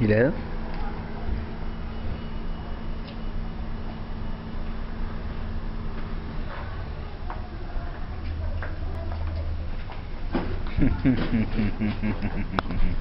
이래요?